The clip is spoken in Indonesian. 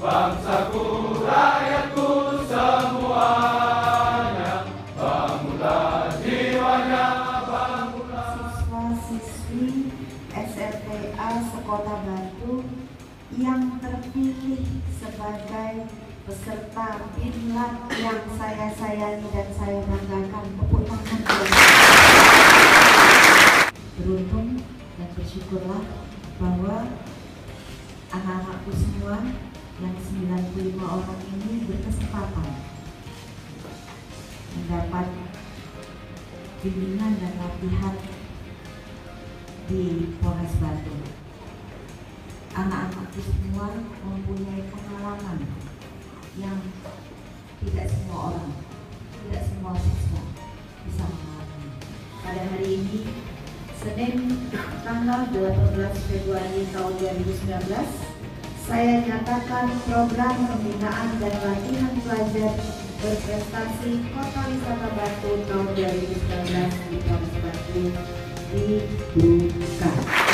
bangsaku, rakyatku semuanya, bangunlah jiwanya, bangunlah. Siswa-siswi SLTA Sekota Batu yang terpilih sebagai peserta inlat yang saya sayangi dan saya banggakan. Tepuk tangan beruntung dan bersyukurlah bahwa anak-anakku semua yang 95 orang ini berkesempatan mendapat bimbingan dan latihan di Polres Batu. Anak-anakku semua mempunyai pengalaman yang tidak semua orang, tidak semua siswa bisa mengalami. Pada hari ini, Senin tanggal 18 Februari tahun 2019, saya nyatakan program pembinaan dan latihan pelajar berprestasi Kota Wisata Batu tahun 2019 di Polres Batu dibuka.